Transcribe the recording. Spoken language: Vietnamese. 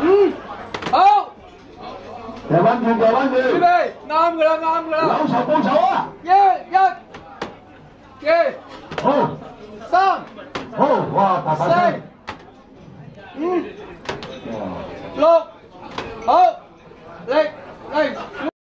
Ừ. Hậu. Kè băng kìa, kè băng Đi kìa. về. Nằm rồi, nằm rồi. Lão sầu cô sầu á. Yeah, yeah. Okay. Ô, Sang. ô, wow, tà tà Say. Ừ. Lục.